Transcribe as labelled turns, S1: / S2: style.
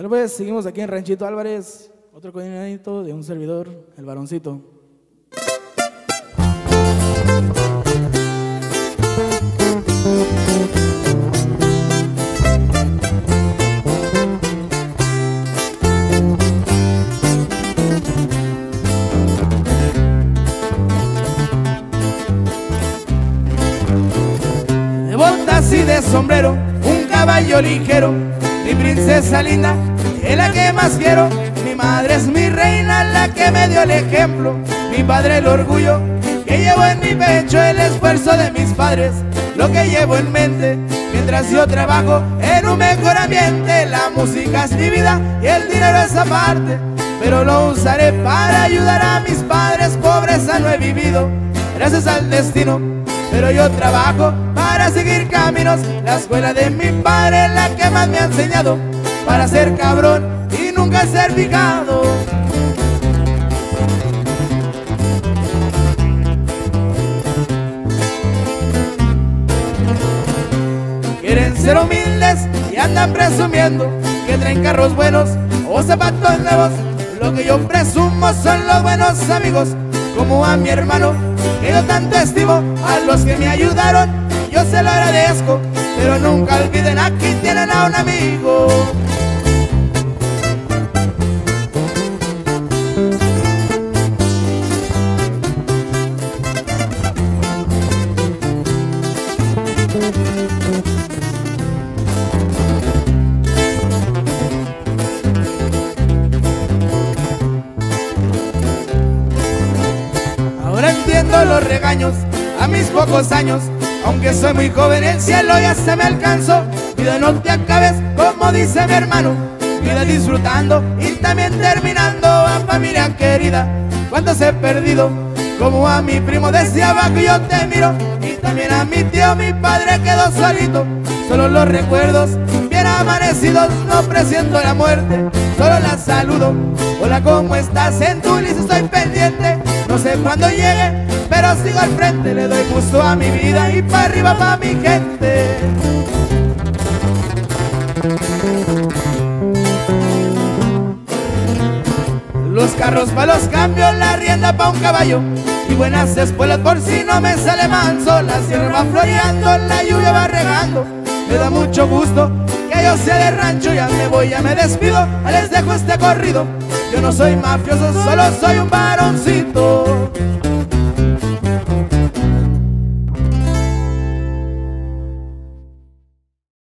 S1: Solo pues, seguimos aquí en Ranchito Álvarez, otro coordinadito de un servidor, el varoncito. De botas y de sombrero, un caballo ligero, mi princesa linda, es la que más quiero. Mi madre es mi reina, la que me dio el ejemplo. Mi padre el orgullo que llevo en mi pecho, el esfuerzo de mis padres, lo que llevo en mente. Mientras yo trabajo en un mejor ambiente, la música es mi vida y el dinero es aparte. Pero lo usaré para ayudar a mis padres, pobreza no he vivido, gracias al destino. Pero yo trabajo para seguir caminos, la escuela de mi padre es la que más me ha enseñado para ser cabrón y nunca ser fijado. Quieren ser humildes y andan presumiendo que traen carros buenos o zapatos nuevos. Lo que yo presumo son los buenos amigos, como a mi hermano, que yo tanto estimo, a los que me ayudaron, yo se lo agradezco, pero nunca olviden aquí tienen a un amigo. Ahora entiendo los regaños a mis pocos años. Aunque soy muy joven, el cielo ya se me alcanzó. Vida, no te acabes, como dice mi hermano. Vida disfrutando y también terminando a familia querida. ¿Cuántos he perdido? Como a mi primo decía abajo yo te miro. También a mi tío, mi padre quedó solito. Solo los recuerdos bien amanecidos, no presiento la muerte. Solo la saludo. Hola, ¿cómo estás? En tu lista estoy pendiente. No sé cuándo llegue, pero sigo al frente. Le doy gusto a mi vida y para arriba pa' mi gente. Los carros pa' los cambios, la rienda pa' un caballo Y buenas espuelas por si no me sale manso La sierra va floreando, la lluvia va regando. Me da mucho gusto que yo sea de rancho Ya me voy, ya me despido, les dejo este corrido. Yo no soy mafioso, solo soy un varoncito